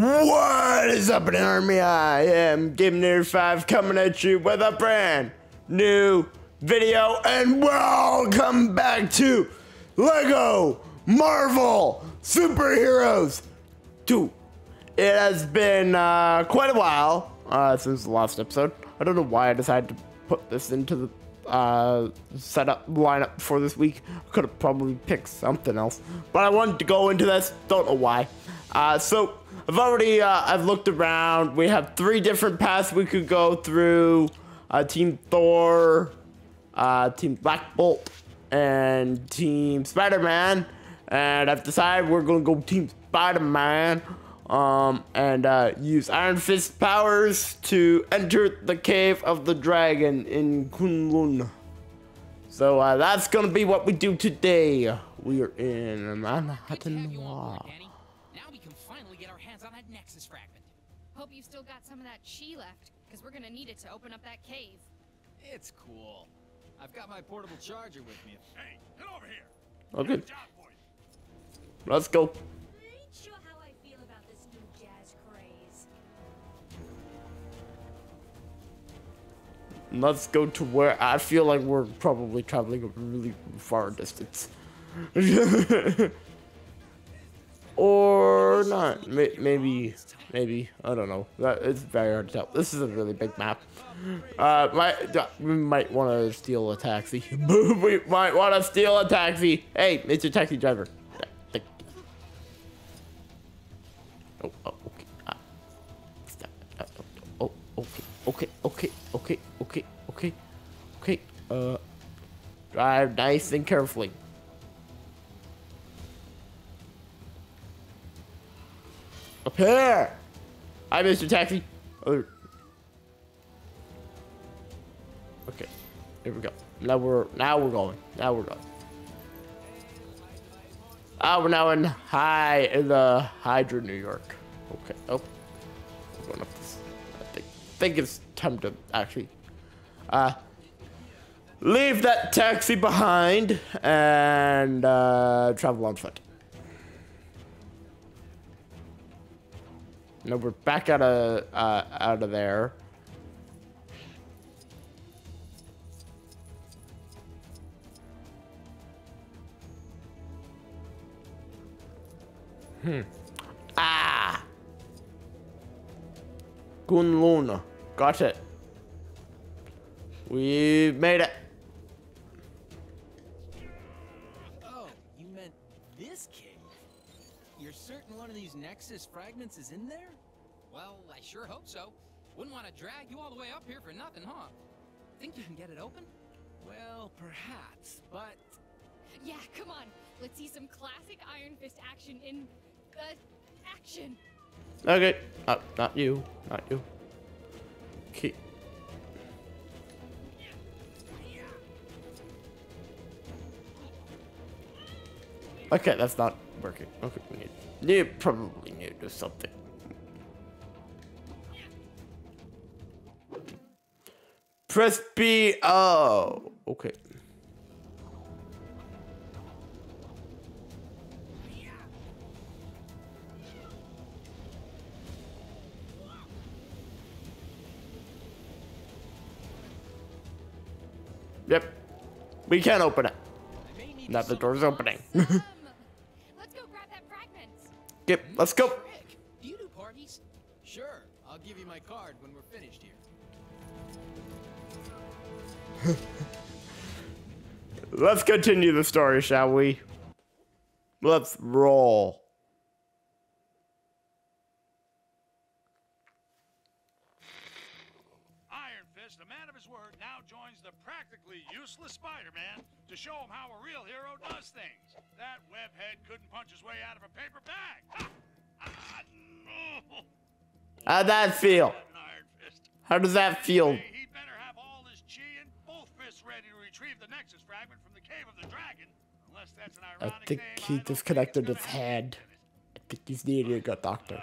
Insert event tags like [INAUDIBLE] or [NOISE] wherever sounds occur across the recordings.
What is up, Army? I am Gamer 5 coming at you with a brand new video, and welcome back to LEGO Marvel Superheroes 2. It has been uh, quite a while uh, since the last episode. I don't know why I decided to put this into the uh, setup lineup for this week. I could have probably picked something else, but I wanted to go into this. Don't know why. Uh, so I've already uh, I've looked around. We have three different paths we could go through. Uh, Team Thor, uh, Team Black Bolt, and Team Spider-Man. And I've decided we're gonna go Team Spider-Man. Um, and uh, use Iron Fist powers to enter the cave of the dragon in Kunlun. So uh, that's gonna be what we do today. We are in Manhattan Noir. Got some of that chi left, because we're gonna need it to open up that cave. It's cool. I've got my portable charger with me. Hey, get over here. Oh, Okay. Let's go. Sure how I feel about this new jazz craze. Let's go to where I feel like we're probably traveling a really far distance. [LAUGHS] or not. Maybe, maybe. I don't know. That it's very hard to tell. This is a really big map. Uh, might we might want to steal a taxi. [LAUGHS] we might want to steal a taxi. Hey, it's Mr. Taxi Driver. Oh, oh, okay. Stop. Uh, oh, okay, okay, okay, okay, okay, okay, okay. Uh, drive nice and carefully. Up here! Hi, Mr. Taxi. Oh. Okay, here we go. Now we're now we're going. Now we're going. Ah, we're now in high in the Hydra, New York. Okay. Oh, we're going up this. I think think it's time to actually uh leave that taxi behind and uh, travel on foot. No, we're back out of uh, out of there. Hmm. Ah. Kunlun. Got it. We made it. Certain one of these Nexus fragments is in there? Well, I sure hope so. Wouldn't want to drag you all the way up here for nothing, huh? Think you can get it open? Well, perhaps, but... Yeah, come on. Let's see some classic Iron Fist action in... Uh, action. Okay. Uh, not you. Not you. Okay. Okay, that's not working. Okay, we need, need probably need to do something. Press B. Oh, okay. Yep. We can't open it. Now the door's opening. [LAUGHS] Let's go. Rick, do you do parties? Sure, I'll give you my card when we're finished here. [LAUGHS] Let's continue the story, shall we? Let's roll. Useless Spider-Man to show him how a real hero does things. That webhead couldn't punch his way out of a paper bag. Ha! Ah, no! How'd that feel? How does that feel? He'd better have all his chi and both fists ready to retrieve the Nexus fragment from the cave of the dragon. Unless that's an I think name, he I disconnected think his hand. I think he's needing a good doctor.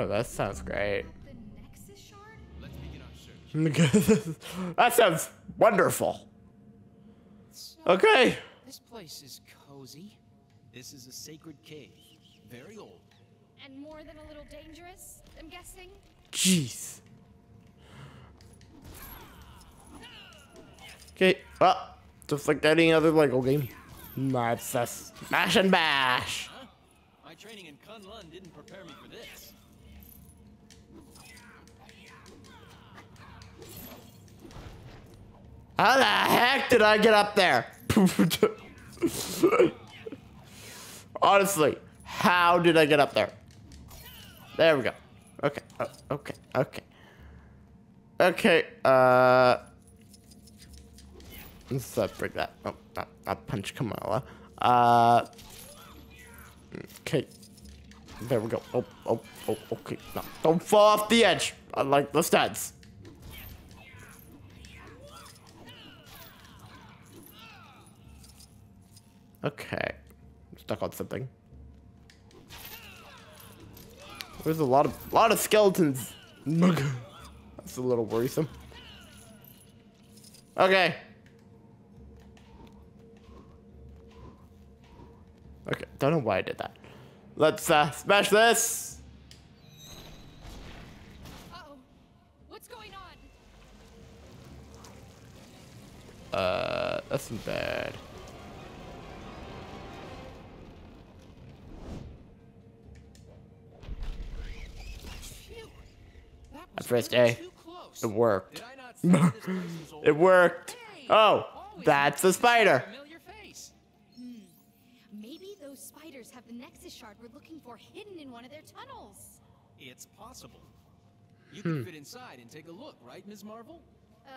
Oh, that sounds great. The Nexus shard? Let's begin our search. [LAUGHS] that sounds wonderful. So, Okay. This place is cozy. This is a sacred cave. Very old. And more than a little dangerous, I'm guessing? Jeez. Okay, well, just like any other Lego game. That's a smash and bash. Huh? My training in Kunlun didn't prepare me for this. How the heck did I get up there? [LAUGHS] Honestly, how did I get up there? There we go. Okay, oh, okay, okay. Okay, uh... Let's uh, break that. Oh, not punch Kamala. Uh... Okay. There we go. Oh, oh, oh, okay. No, don't fall off the edge. I like the stats. Okay. I'm stuck on something. There's a lot of lot of skeletons. That's a little worrisome. Okay. Okay, don't know why I did that. Let's uh, smash this. Uh-oh. What's going on? Uh, that's bad. Say this place was [LAUGHS] old? It worked. Oh, that's a a spider. Familiar. Maybe those spiders have the Nexus shard we're looking for hidden in one of their tunnels. It's possible. You Hmm. can fit inside and take a look, right, Ms. Marvel? Uh,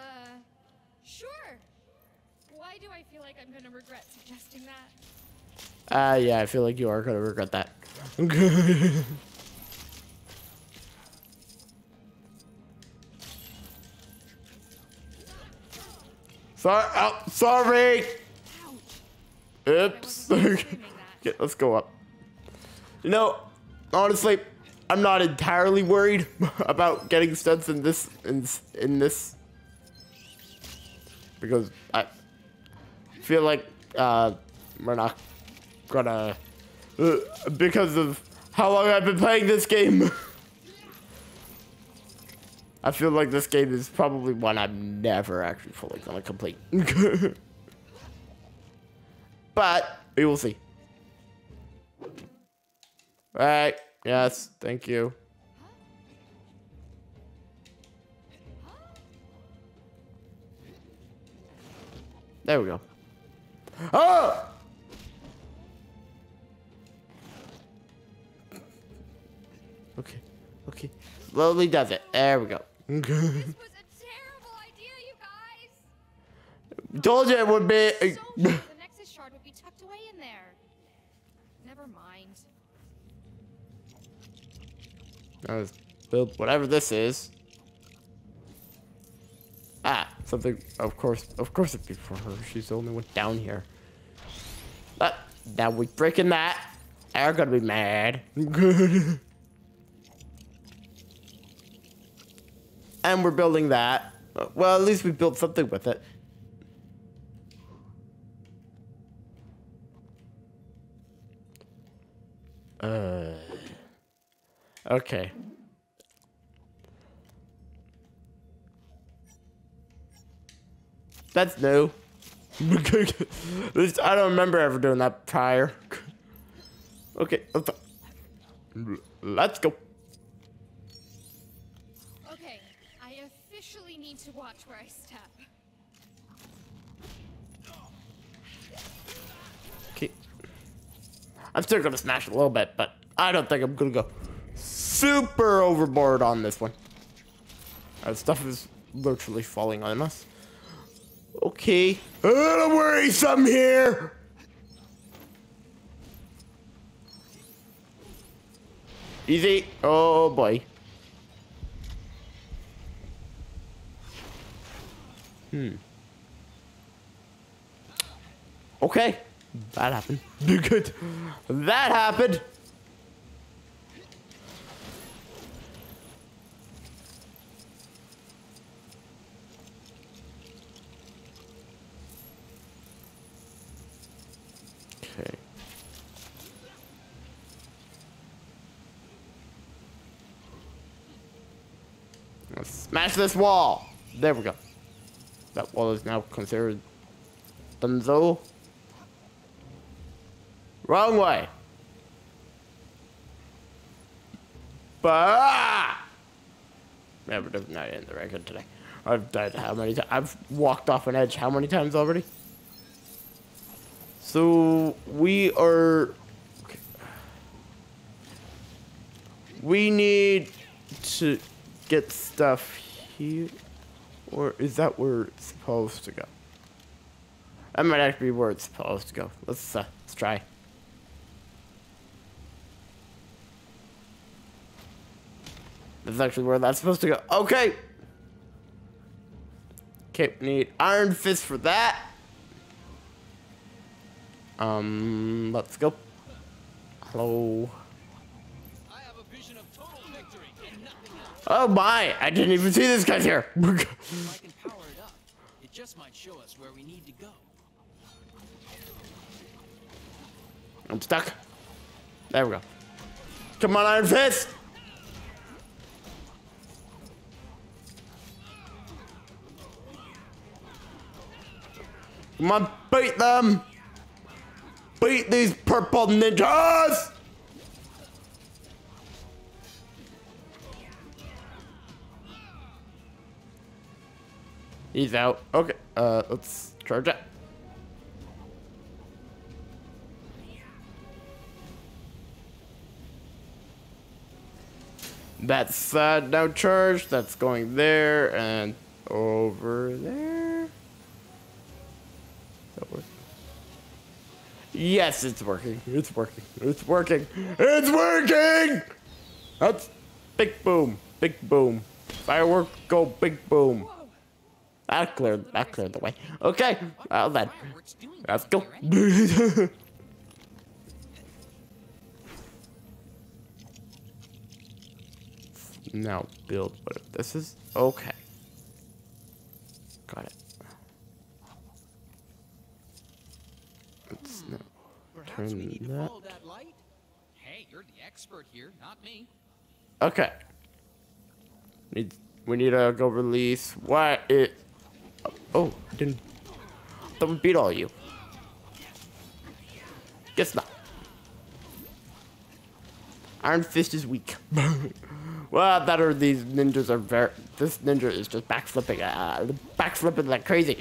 sure. Why do I feel like I'm gonna regret suggesting that? Uh, yeah, I feel like you are gonna regret that. [LAUGHS] [LAUGHS] sorry, oh, sorry. Oops. I wasn't screaming that. okay, let's go up. You know, honestly, I'm not entirely worried [LAUGHS] about getting studs in this in in this because I feel like uh, we're not gonna uh, because of how long I've been playing this game. [LAUGHS] I feel like this game is probably one I'm never actually fully gonna complete. [LAUGHS] but we will see. Right. Yes. Thank you. There we go. Oh! Okay. Okay. Slowly does it. There we go. This was a terrible idea, you guys. Told you it would be. So [LAUGHS] the Nexus shard would be tucked away in there. Never mind. Let's build whatever this is. Ah, something. Of course, of course, it'd be for her. She's the only one down here. But now we're breaking that. They're gonna be mad. [LAUGHS] [LAUGHS] and we're building that. Well, at least we built something with it. Uh. Okay. That's new. [LAUGHS] This- I don't remember ever doing that prior. Okay, let's go. Officially need to watch where I step. Okay. I'm still gonna smash a little bit, but I don't think I'm gonna go super overboard on this one. Uh, stuff is literally falling on us. Okay. A little worrisome here. Easy. Oh boy. Hmm. Okay. That happened. [LAUGHS] Good. That happened. Okay. Let's smash this wall. There we go. That wall is now considered Dunzo. Wrong way. Bah! Never does not end the record today. I've died how many times? I've walked off an edge how many times already? So we are. Okay. We need to get stuff here, or is that where it's supposed to go? That might actually be where it's supposed to go. Let's uh, let's try. That's actually where that's supposed to go. Okay. Okay, need Iron Fist for that. Um, let's go. Hello. I have a vision of total victory and nothing else. Oh my! I didn't even see this guy here. [LAUGHS] If I can power it up, it just might show us where we need to go. I'm stuck. There we go. Come on, Iron Fist! Come on, beat them! Beat these purple ninjas! He's out. Okay, uh, let's charge it. That's uh, now charged. That's going there and over there. That work? Yes, it's working. It's working. It's working. It's working. That's big boom. Big boom. Firework go big boom. That cleared. That cleared the way. Okay. Well then, let's go. [LAUGHS] now build what this is. Okay. Got it. Let's now we need to turn that. follow that light. Hey, you're the expert here, not me. Okay. Need we need to go release what it. Oh, I didn't. Don't beat all you. Guess not. Iron Fist is weak. [LAUGHS] well, that or these ninjas are very. This ninja is just backflipping. Uh, backflipping like crazy.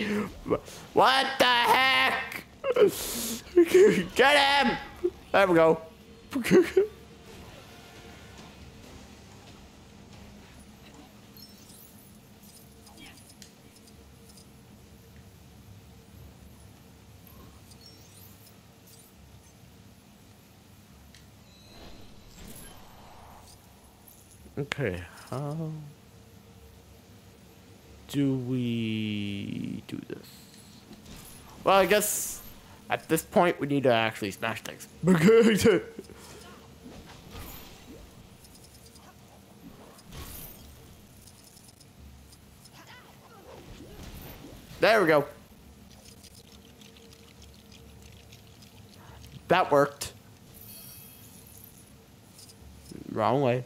What the heck? [LAUGHS] Get him! There we go. [LAUGHS] Okay, how do we do this? Well, I guess at this point we need to actually smash things. [LAUGHS] there we go. That worked. Wrong way.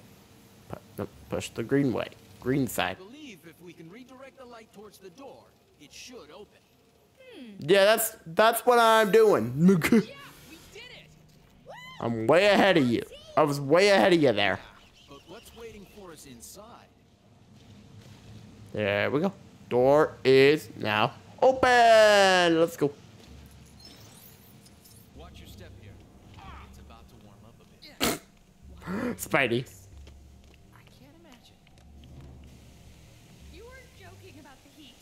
Push the green way. Green side. believe if we can redirect the light towards the door, it should open. Hmm. Yeah, that's that's what I'm doing. [LAUGHS] We did it! I'm way ahead of you. I was way ahead of you there. But what's waiting for us inside? There we go. Door is now open. Let's go. Watch your step here. It's about to warm up a bit. Spidey. I can't imagine. You were joking about the heat.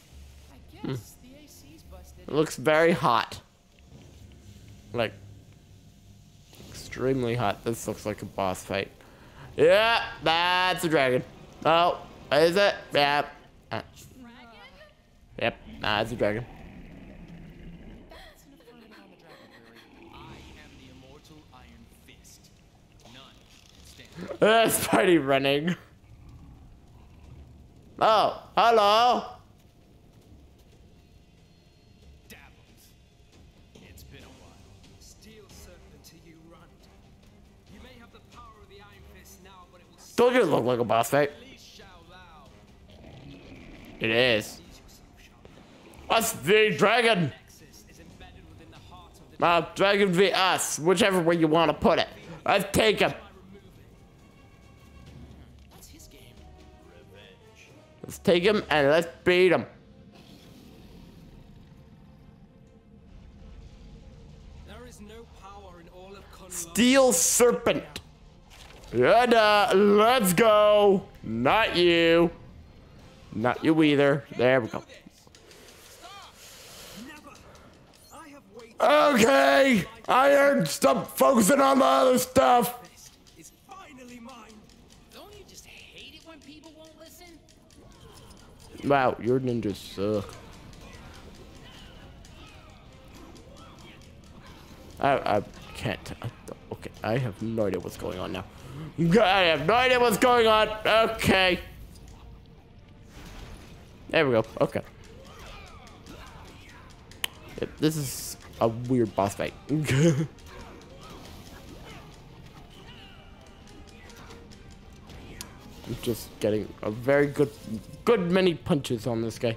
I guess the AC's looks very hot. Like, extremely hot. This looks like a boss fight. Yeah, that's a dragon. Oh, is it? Yeah. Uh, Dragon? yep, nah, it's a dragon. [LAUGHS] Uh, Spidey running. Oh, hello. But it will look like a boss fight? Release Shao Lao. It is. Us v Dragon. Nexus is embedded within the the Uh, Dragon v us, whichever way you want to put it. Let's take him. I remove it. What's his game? Revenge. Let's take him and let's beat him. There is no power in all of Kunlun. Steel Serpent. Uh, let's go. Not you. Not you either. There we go. Never. I have. Okay. Iron, stop focusing on the other stuff. Fist is finally mine. Don't you just hate it when people won't listen? Wow, your ninjas suck. I, I can't. I, I have no idea what's going on now. I have no idea what's going on. Okay. There we go. Okay. Yep, this is a weird boss fight. [LAUGHS] I'm just getting a very good, good many punches on this guy.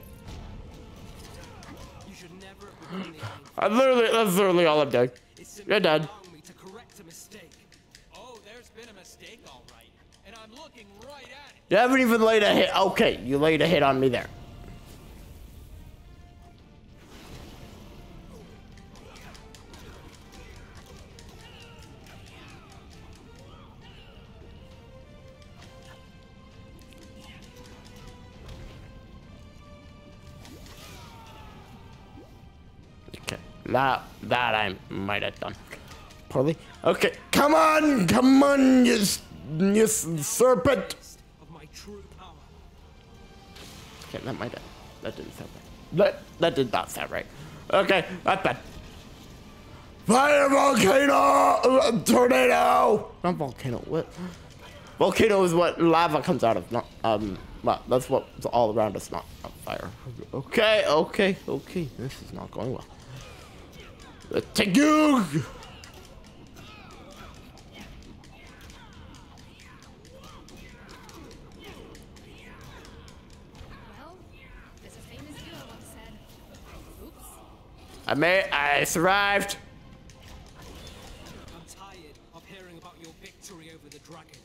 I [GASPS] literally, that's literally all I'm doing. You're done. You haven't even laid a hit. Okay, you laid a hit on me there. Okay, that that I might have done poorly. Okay, come on, come on, you, you serpent. Okay, that might have. That didn't sound right. That that did not sound right. Okay, that's bad. Fire volcano, tornado. Not volcano. What? Volcano is what lava comes out of. Not um. Well, that's what's all around us, not, not fire. Okay, okay, okay. This is not going well. Uh, Tagug. I may. I survived. I'm tired of hearing about your victory over the dragon.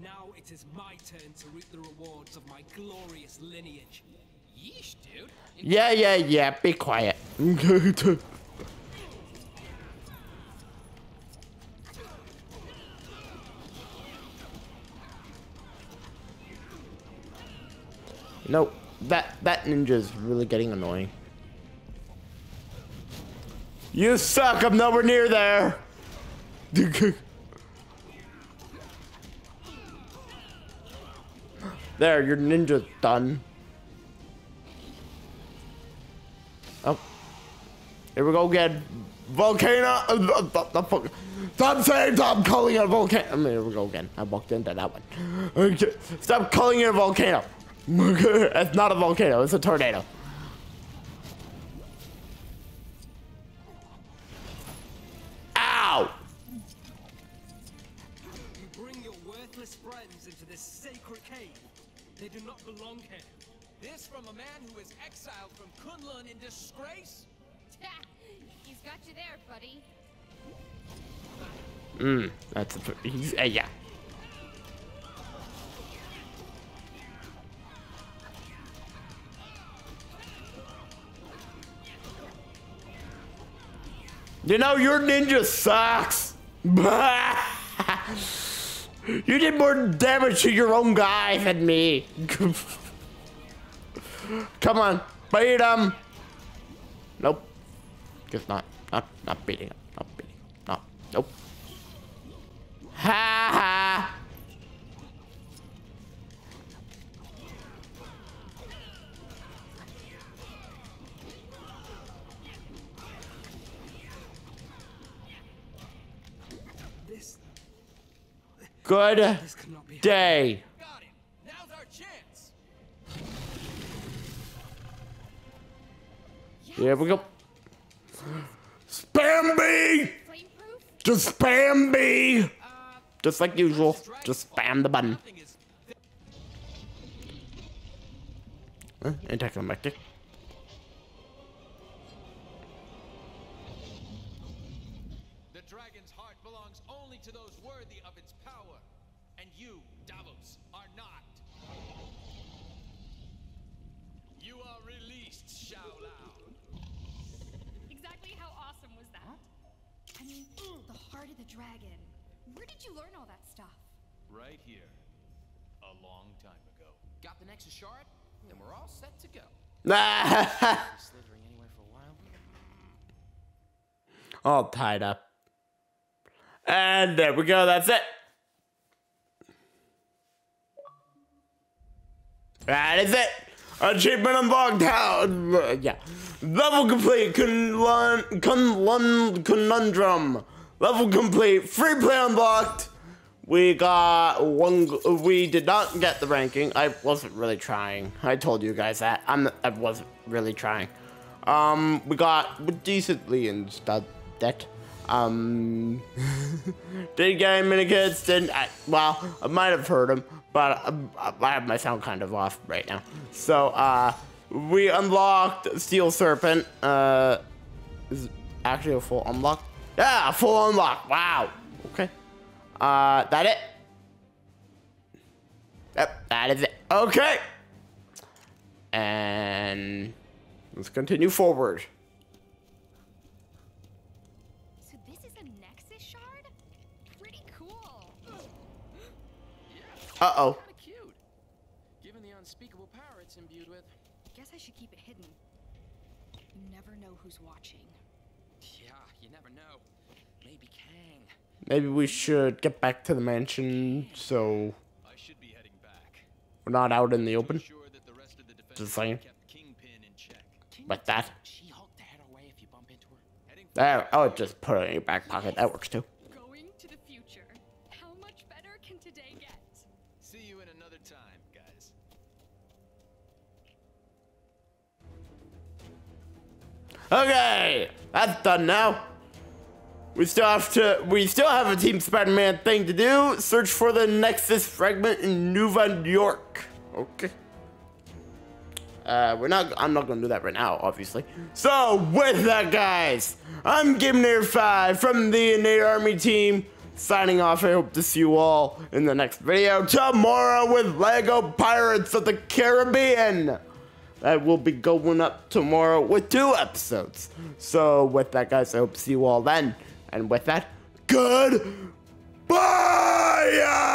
Now it is my turn to reap the rewards of my glorious lineage. Yeesh, dude. Yeah, yeah, yeah. Be quiet. [LAUGHS] no, that that ninja is really getting annoying. You suck. I'm nowhere near there. there, your ninja's done. Oh. Here we go again. Volcano. Uh, uh, fuck- Stop saying stop calling it a volcano. I mean, here we go again. I walked into that one. Okay. Stop calling it a volcano. [LAUGHS] it's not a volcano. It's a tornado. Disgrace? He's got you there, buddy. Mm, that's a, he's, uh, yeah. You know, your ninja sucks. [LAUGHS] you did more damage to your own guy than me. [LAUGHS] Come on, beat him. Nope. Guess not. Not not beating it. Not beating it. No. Nope. Ha ha! Good this cannot be. day. Here we go. Spam! Flameproof? Just spam B! Just like usual. Just spam the button. Eh, huh? Anticlimactic. Where did you learn all that stuff? Right here. A long time ago. Got the Nexus shard? Then we're all set to go. Slithering anywhere for a while? All tied up. And there we go. That's it. That is it. Achievement unlocked. How? uh, Yeah. Level complete. Kunlun, kunlun, conundrum. Level complete. Free play unlocked. We got one. We did not get the ranking. I wasn't really trying. I told you guys that. I'm. I wasn't really trying. Um, we got decently instead. That. Um, [LAUGHS] didn't get any minikits. Didn't. I, well, I might have heard them, but um, I have my sound kind of off right now. So, uh, we unlocked Steel Serpent. Uh, is actually a full unlock? Yeah, full unlock. Wow. Okay. Uh, that it? Yep, that is it. Okay. And let's continue forward. So this is a Nexus shard? Pretty cool. Uh oh. Kinda cute. Given the unspeakable power it's imbued with. Guess I should keep it hidden. You never know who's watching. Yeah, you never know. Maybe Kang. Maybe we should get back to the mansion so I should be heading back. we're not out in the open. Sure that the rest of the Just saying. kept Kingpin in check. Like that. She Hulk the head away if you bump into her. Heading for There. Oh, just put it in your back pocket. That works too. Going to the future. How much better can today get? See you in another time, guys. Okay, that's done now. We still have to. We still have a Team Spider-Man thing to do. Search for the Nexus fragment in Nueva York. Okay. Uh, we're not. I'm not gonna do that right now, obviously. So with that, guys, I'm Gimnir Five from the Inator Army team. Signing off. I hope to see you all in the next video tomorrow with Lego Pirates of the Caribbean. That will be going up tomorrow with two episodes. So with that, guys, I hope to see you all then. And with that, good bye!